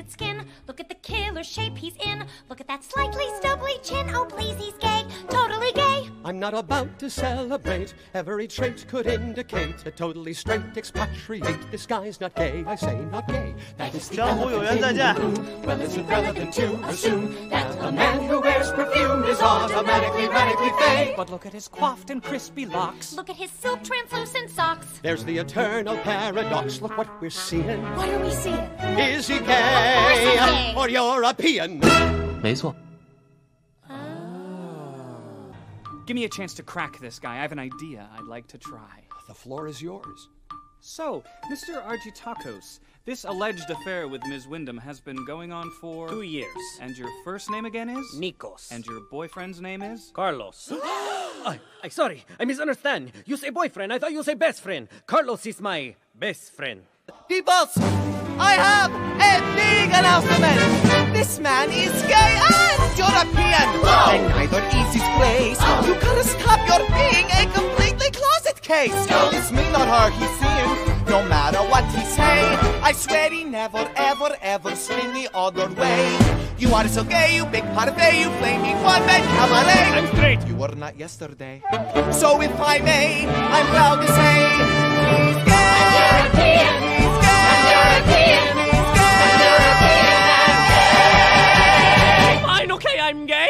well tinted skin. Look at the killer shape he's in. Look at that slightly stubbly chin. Oh, please, he's gay. Totally gay. I'm not about to celebrate. Every trait could indicate a totally straight expatriate. This guy's not gay, I say not gay. That is the 江湖有缘再见。 Well, it's irrelevant to assume that a man who wears perfume is automatically radically fake. But look at his coiffed and crispy locks. Look at his silk translucent socks. There's the eternal paradox. Look what we're seeing. What are we seeing? Is he course gay he's gay. or European? 没错，Give me a chance to crack this guy. I have an idea I'd like to try. The floor is yours. So, Mr. Argitakos, this alleged affair with Ms. Wyndham has been going on for. Two years. And your first name again is? Nikos. And your boyfriend's name is? Carlos. I, I sorry, I misunderstand. You say boyfriend, I thought you say best friend. Carlos is my best friend. Peoples, I have a big announcement. This man is gay and European. And neither is his place. You gotta stop your being a completely closet case. It's me, not her, he's seeing no matter what he say. I swear he never, ever, ever swing the other way. You are so gay, you big parfait, you blame me for man cabaret. I'm straight. You were not yesterday. So if I may, I'm proud to say, he's gay. I'm gay. I'm gay. I'm European. I'm gay. Fine, okay, I'm gay.